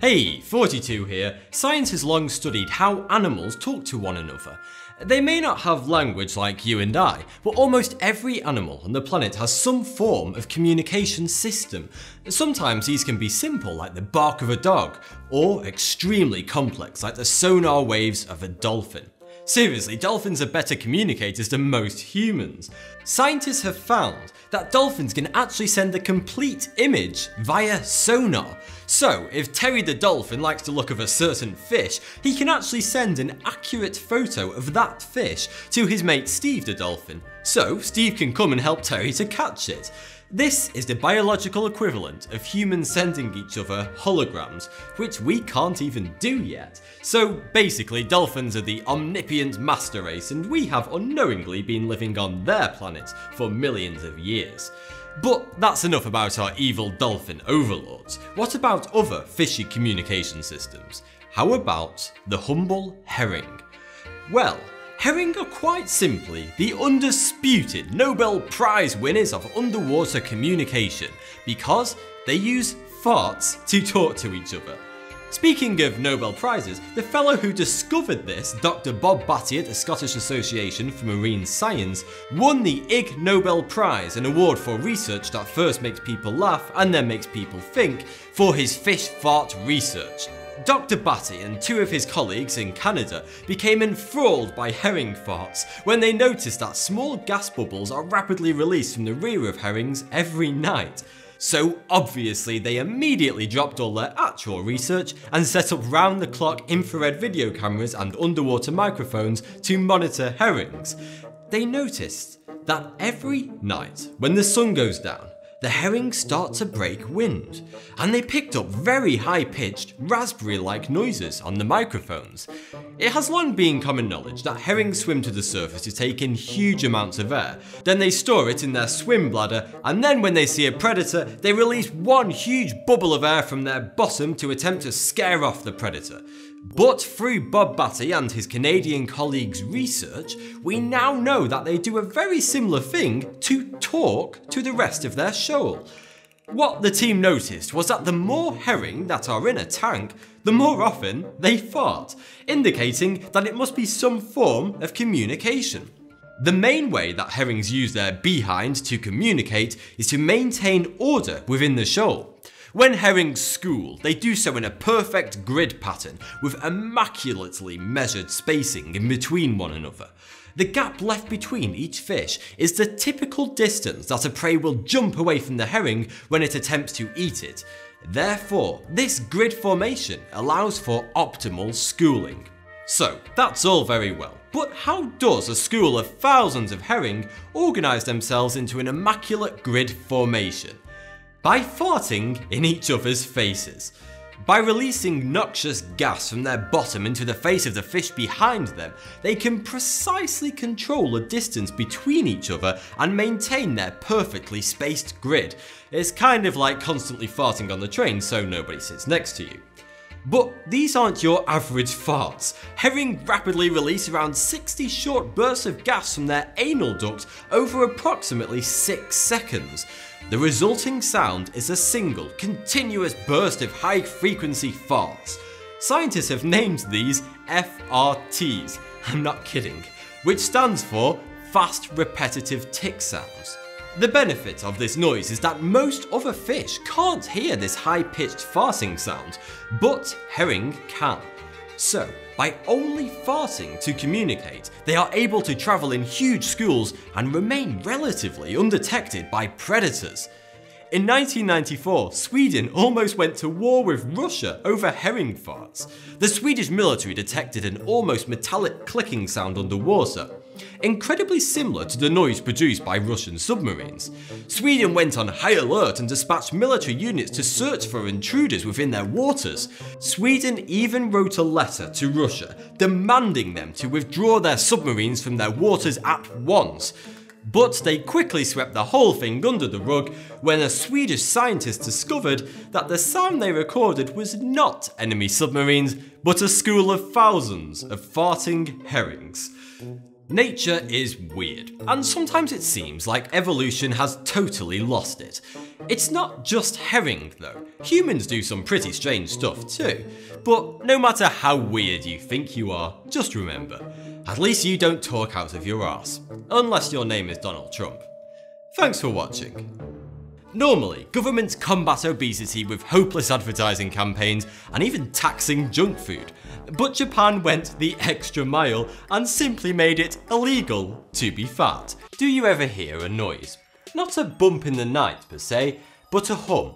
Hey, Thoughty2 here. Science has long studied how animals talk to one another. They may not have language like you and I, but almost every animal on the planet has some form of communication system. Sometimes these can be simple, like the bark of a dog, or extremely complex, like the sonar waves of a dolphin. Seriously, dolphins are better communicators than most humans. Scientists have found that dolphins can actually send a complete image via sonar. So, if Terry the dolphin likes the look of a certain fish, he can actually send an accurate photo of that fish to his mate Steve the dolphin. So, Steve can come and help Terry to catch it. This is the biological equivalent of humans sending each other holograms, which we can't even do yet. So basically, dolphins are the omnipotent master race, and we have unknowingly been living on their planet for millions of years. But that's enough about our evil dolphin overlords. What about other fishy communication systems? How about the humble herring? Well, Herring are quite simply the undisputed Nobel Prize winners of underwater communication because they use farts to talk to each other. Speaking of Nobel Prizes, the fellow who discovered this, Dr. Bob Batty at the Scottish Association for Marine Science, won the Ig Nobel Prize, an award for research that first makes people laugh and then makes people think, for his fish fart research. Dr. Batty and two of his colleagues in Canada became enthralled by herring farts when they noticed that small gas bubbles are rapidly released from the rear of herrings every night. So obviously they immediately dropped all their actual research and set up round the clock infrared video cameras and underwater microphones to monitor herrings. They noticed that every night when the sun goes down, the herrings start to break wind, and they picked up very high pitched, raspberry like noises on the microphones. It has long been common knowledge that herrings swim to the surface to take in huge amounts of air, then they store it in their swim bladder, and then when they see a predator, they release one huge bubble of air from their bottom to attempt to scare off the predator. But through Bob Batty and his Canadian colleagues' research, we now know that they do a very similar thing to talk to the rest of their shoal. What the team noticed was that the more herring that are in a tank, the more often they fart, indicating that it must be some form of communication. The main way that herrings use their behind to communicate is to maintain order within the shoal. When herrings school, they do so in a perfect grid pattern with immaculately measured spacing in between one another. The gap left between each fish is the typical distance that a prey will jump away from the herring when it attempts to eat it. Therefore, this grid formation allows for optimal schooling. So, that's all very well, but how does a school of thousands of herring organise themselves into an immaculate grid formation? By farting in each other's faces. By releasing noxious gas from their bottom into the face of the fish behind them, they can precisely control the distance between each other and maintain their perfectly spaced grid. It's kind of like constantly farting on the train so nobody sits next to you. But these aren't your average farts. Herring rapidly release around 60 short bursts of gas from their anal duct over approximately 6 seconds. The resulting sound is a single, continuous burst of high frequency farts. Scientists have named these FRTs, I'm not kidding, which stands for Fast Repetitive Tick Sounds. The benefit of this noise is that most other fish can't hear this high pitched farting sound, but herring can. So, by only farting to communicate, they are able to travel in huge schools and remain relatively undetected by predators. In 1994, Sweden almost went to war with Russia over herring farts. The Swedish military detected an almost metallic clicking sound underwater, incredibly similar to the noise produced by Russian submarines. Sweden went on high alert and dispatched military units to search for intruders within their waters. Sweden even wrote a letter to Russia demanding them to withdraw their submarines from their waters at once. But they quickly swept the whole thing under the rug when a Swedish scientist discovered that the sound they recorded was not enemy submarines, but a school of thousands of farting herrings. Nature is weird, and sometimes it seems like evolution has totally lost it. It's not just herring though, humans do some pretty strange stuff too. But no matter how weird you think you are, just remember, at least you don't talk out of your arse. Unless your name is Donald Trump. Thanks for watching. Normally, governments combat obesity with hopeless advertising campaigns and even taxing junk food. But Japan went the extra mile and simply made it illegal to be fat. Do you ever hear a noise? Not a bump in the night per se, but a hum.